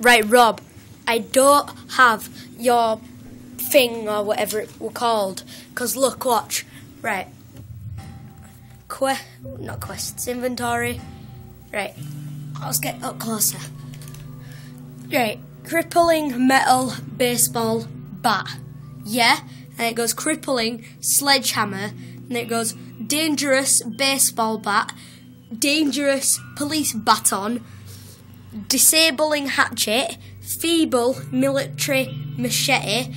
Right, Rob, I don't have your thing or whatever it were called. Because look, watch. Right. Que not quests, inventory. Right. Let's get up closer. Right. Crippling metal baseball bat. Yeah. And it goes crippling sledgehammer. And it goes dangerous baseball bat. Dangerous police baton. Disabling hatchet. Feeble military machete.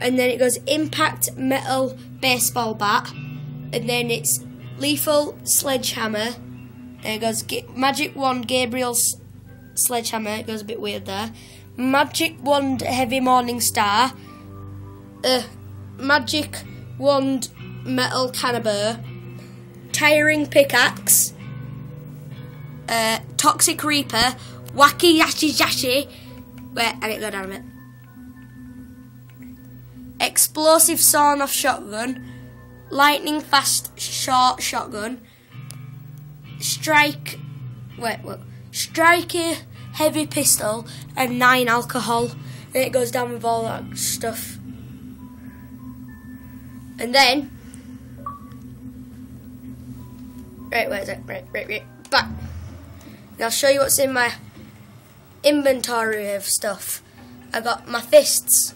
And then it goes impact metal baseball bat. And then it's lethal sledgehammer. It goes magic wand Gabriel's sledgehammer. It goes a bit weird there. Magic wand heavy morning star. Uh, magic wand metal cannibal. Tiring pickaxe. Uh, toxic reaper. Wacky yashi yashi. Wait, I need go down a bit. Explosive sawn off shotgun. Lightning fast short shotgun. Strike. Wait, what? Striker heavy pistol and nine alcohol. And it goes down with all that stuff. And then. Right, where is it? Right, right, right. Back. I'll show you what's in my inventory of stuff. I got my fists.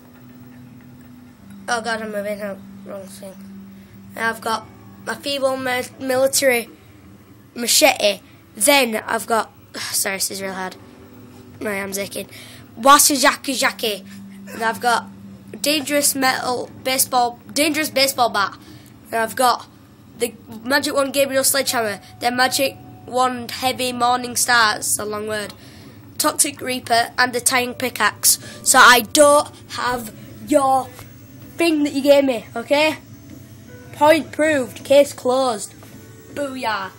Oh god, I'm moving out. Wrong thing. I've got my feeble military machete. Then I've got. Sorry, this is real hard. My arm's aching. Wasajaki Jackie. And I've got dangerous metal baseball, dangerous baseball bat. And I've got the magic One Gabriel sledgehammer. Then magic wand heavy morning stars. A long word. Toxic Reaper and the tying pickaxe. So I don't have your thing that you gave me, okay? Point proved, case closed. Booyah.